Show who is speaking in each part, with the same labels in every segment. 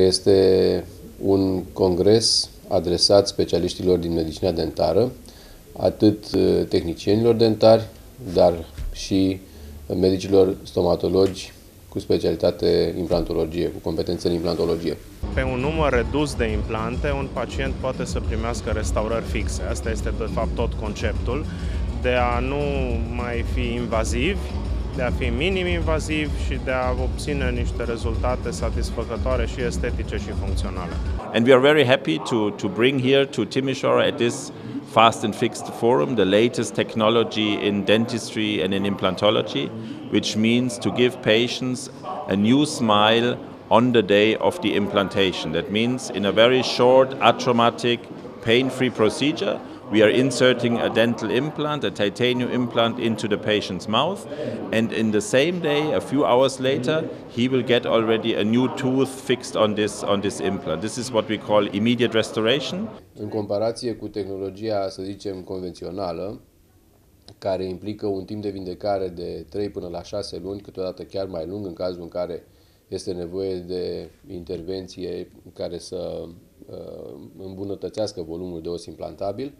Speaker 1: Este un congres adresat specialiștilor din medicina dentară, atât uh, tehnicienilor dentari, dar și medicilor stomatologi cu specialitate implantologie, cu competențe în implantologie.
Speaker 2: Pe un număr redus de implante, un pacient poate să primească restaurări fixe. Asta este de fapt tot conceptul de a nu mai fi invazivi, de a fi minim invaziv și de a obține niște rezultate satisfăcătoare și estetice și funcționale.
Speaker 3: And we are very happy to, to bring here to Timișoara at this Fast and Fixed Forum the latest technology in dentistry and in implantology, which means to give patients a new smile on the day of the implantation. That means in a very short, atraumatic, pain-free procedure, we are inserting a dental implant, a titanium implant, into the patient's mouth, and in the same day, a few hours later, he will get already a new tooth fixed on this on this implant. This is what we call immediate restoration.
Speaker 1: În comparație cu tehnologia, să zicem, convențională, care implică un timp de vindecare de 3 până la 6 luni, câteodată chiar mai lung în cazul în care este nevoie de intervenție care să uh, îmbunătățească volumul de os implantabil,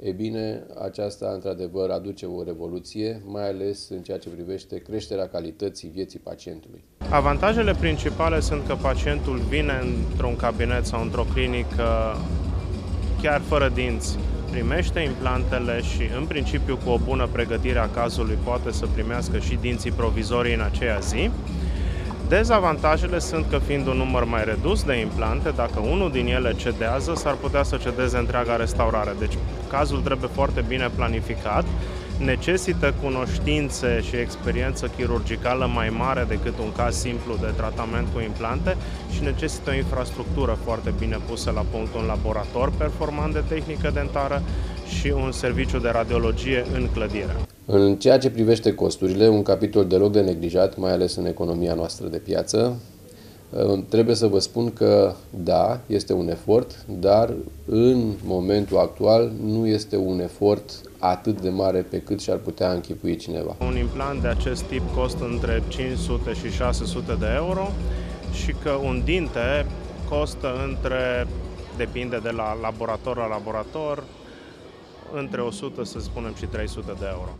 Speaker 1: E bine, aceasta într-adevăr aduce o revoluție, mai ales în ceea ce privește creșterea calității vieții pacientului.
Speaker 2: Avantajele principale sunt că pacientul vine într-un cabinet sau într-o clinică chiar fără dinți, primește implantele și în principiu cu o bună pregătire a cazului poate să primească și dinții provizorii în aceea zi. Dezavantajele sunt că fiind un număr mai redus de implante, dacă unul din ele cedează, s-ar putea să cedeze întreaga restaurare. Deci cazul trebuie foarte bine planificat, necesită cunoștințe și experiență chirurgicală mai mare decât un caz simplu de tratament cu implante și necesită o infrastructură foarte bine pusă la punct, un laborator performant de tehnică dentară și un serviciu de radiologie în clădire.
Speaker 1: În ceea ce privește costurile, un capitol deloc de neglijat, mai ales în economia noastră de piață, trebuie să vă spun că da, este un efort, dar în momentul actual nu este un efort atât de mare pe cât și-ar putea închipui cineva.
Speaker 2: Un implant de acest tip costă între 500 și 600 de euro și că un dinte costă între, depinde de la laborator la laborator, între 100 să spunem și 300 de euro.